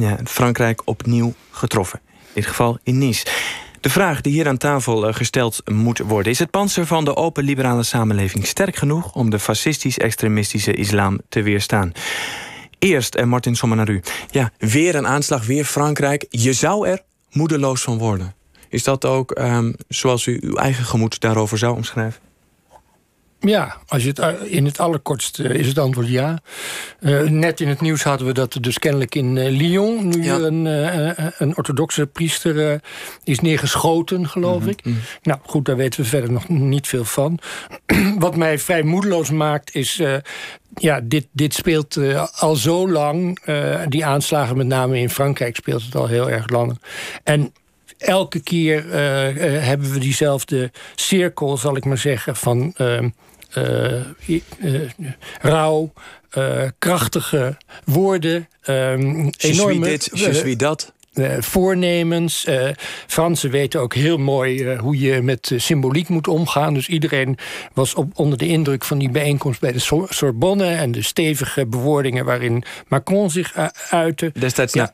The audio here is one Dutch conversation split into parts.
ja, Frankrijk opnieuw getroffen. In dit geval in Nice. De vraag die hier aan tafel gesteld moet worden... is het panzer van de open liberale samenleving sterk genoeg... om de fascistisch-extremistische islam te weerstaan? Eerst, en Martin Sommer naar u. Ja, weer een aanslag, weer Frankrijk. Je zou er moedeloos van worden. Is dat ook um, zoals u uw eigen gemoed daarover zou omschrijven? Ja, als je het, eh, in het allerkortst is het antwoord ja. Uh, net in het nieuws hadden we dat er dus kennelijk in uh, Lyon... nu ja. een, uh, een orthodoxe priester is neergeschoten, geloof mm ik. Mm. Nou goed, daar weten we verder nog niet veel van. Wat mij vrij moedeloos maakt is... ja, dit, dit speelt al zo lang. die aanslagen, met name in Frankrijk, speelt het al heel erg lang. En elke keer hebben we diezelfde cirkel, zal ik maar zeggen, van uh, rouw, krachtige woorden, enorme... dit, je dat. Uh, voornemens. Uh, Fransen weten ook heel mooi uh, hoe je met symboliek moet omgaan. Dus iedereen was op, onder de indruk van die bijeenkomst bij de Sorbonne en de stevige bewoordingen waarin Macron zich uitte. Destijds ja.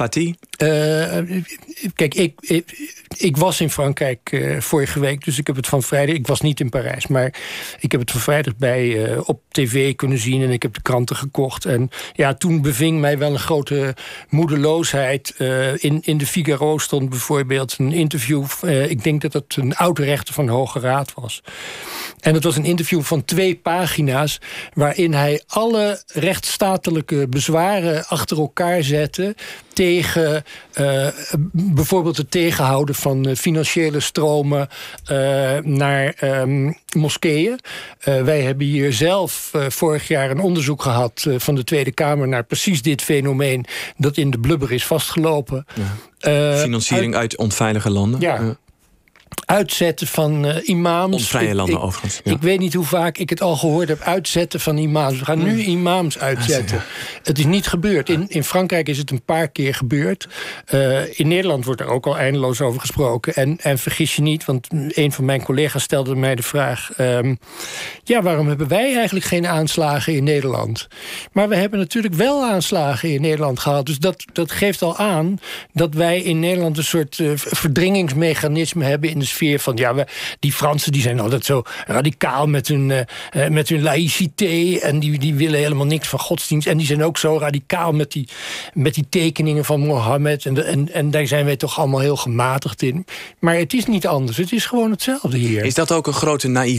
Paty? kijk, ik, ik, ik, was in Frankrijk vorige week, dus ik heb het van vrijdag. Ik was niet in Parijs, maar ik heb het van vrijdag bij op tv kunnen zien en ik heb de kranten gekocht. En ja, toen beving mij wel een grote moedeloosheid in, in de Figaro stond bijvoorbeeld een interview. Ik denk dat het een oude rechter van de Hoge Raad was. En het was een interview van twee pagina's. waarin hij alle rechtsstatelijke bezwaren achter elkaar zette. tegen uh, bijvoorbeeld het tegenhouden van financiële stromen uh, naar um, moskeeën. wij hebben hier zelf vorig jaar een onderzoek gehad van de Tweede Kamer. naar precies dit fenomeen dat in de blubber is vastgelopen. Ja. Financiering uit, uit onveilige landen. Ja, uitzetten van uh, imams. Onvrije landen ik, overigens. Ik weet niet hoe vaak ik het al gehoord heb. Uitzetten van imams. We gaan nu hmm. imams uitzetten. Het is niet gebeurd. In, in Frankrijk is het een paar keer gebeurd. Uh, in Nederland wordt er ook al eindeloos over gesproken. En, en vergis je niet, want een van mijn collega's stelde mij de vraag... Um, ja, waarom hebben wij eigenlijk geen aanslagen in Nederland? Maar we hebben natuurlijk wel aanslagen in Nederland gehad. Dus dat, dat geeft al aan dat wij in Nederland... een soort uh, verdringingsmechanisme hebben... in de van ja, we, die Fransen die zijn altijd zo radicaal met hun, uh, met hun laïcité. En die, die willen helemaal niks van godsdienst. En die zijn ook zo radicaal met die, met die tekeningen van Mohammed. En, en, en daar zijn wij toch allemaal heel gematigd in. Maar het is niet anders. Het is gewoon hetzelfde hier. Is dat ook een grote naïef?